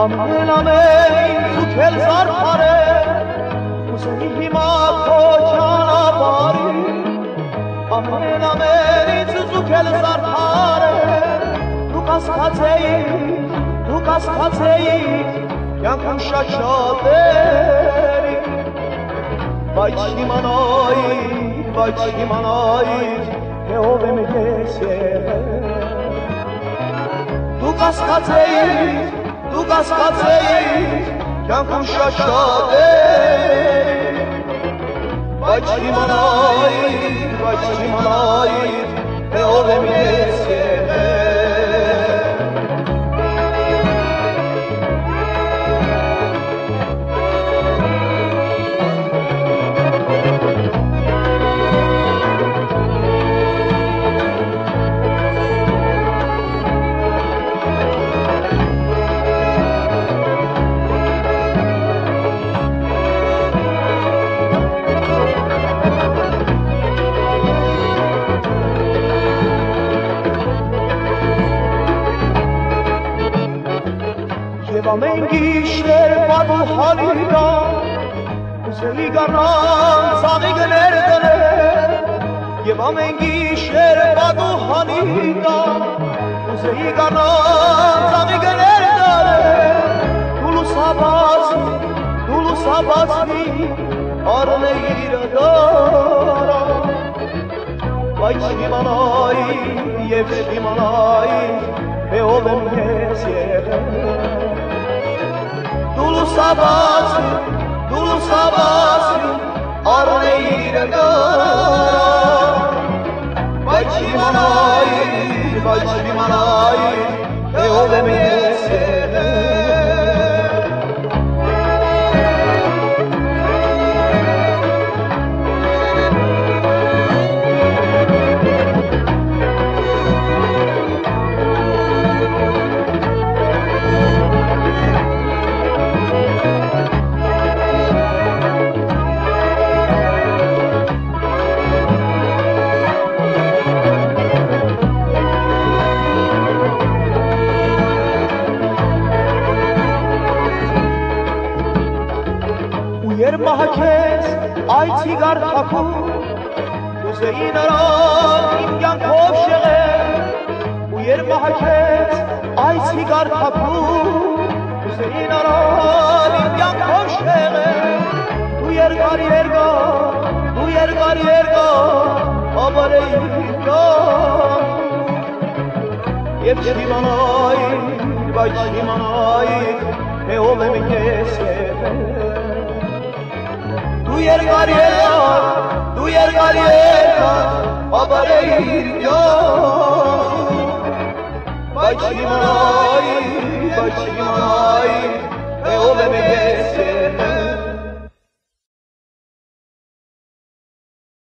Ամեն ամեն զուքել զարդարե Ուսենի հիմա քո ճանապարհի ամեն ամեն ինձ զուքել զարդարե դու կասկածեի դու կասկածեի կյանքում շատ շատերի բայց իմանայի բայց իմանայի թե ով եմ ես եղել դու կասկածեի դու կասկածեիր կյանքում շատ շատ է բայց իմանայիր բայց իմանայիր ամեն գիշեր պատուհանի կա Ուզելի գարնան ծաղիգներ դնել Եվ ամեն գիշեր պատուհանի կա Ուզելի գարնան ծաղիգներ դնել Դու լուսաբացի, դու լուսաբացի Արնեիր դարա Բայց իմանայի և իմանայի Թե ով եմ ես եղել sabasın, dul sabasın, arneyre dağ. Երբ մահաչես այցի գարթակում Ուզեի նրան իմ կյանքով շեղել Ու երբ մահաչես այցի գարթակում Ուզեի նրան իմ կյանքով շեղել Դու երկար երկար, դու երկար երկար Ամարեի կյանք Եվ չիմանայի, բայց չիմանայի Թե ով եմ ես եղել դու երկար երկար, դու երկար երկար, ապարեիր յոմ, բայց իմանայի, բայց